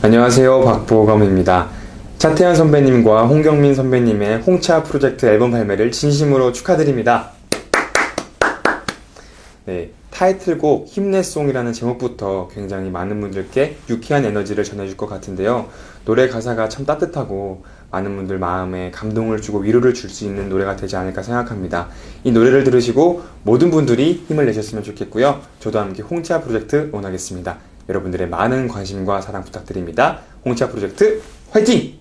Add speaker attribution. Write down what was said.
Speaker 1: 안녕하세요. 박보검입니다. 차태현 선배님과 홍경민 선배님의 홍차 프로젝트 앨범 발매를 진심으로 축하드립니다. 네, 타이틀곡 힘내송이라는 제목부터 굉장히 많은 분들께 유쾌한 에너지를 전해줄 것 같은데요. 노래 가사가 참 따뜻하고 많은 분들 마음에 감동을 주고 위로를 줄 수 있는 노래가 되지 않을까 생각합니다. 이 노래를 들으시고 모든 분들이 힘을 내셨으면 좋겠고요. 저도 함께 홍차 프로젝트 응원하겠습니다. 여러분들의 많은 관심과 사랑 부탁드립니다. 홍차 프로젝트 화이팅!